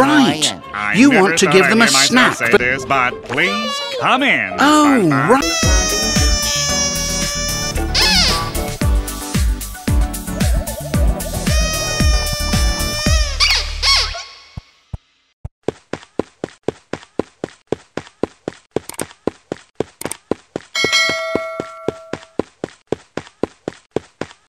right. I You want to give them a snack, say this, but please come in. Oh, SpongeBob. Uh, right.